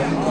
Yeah.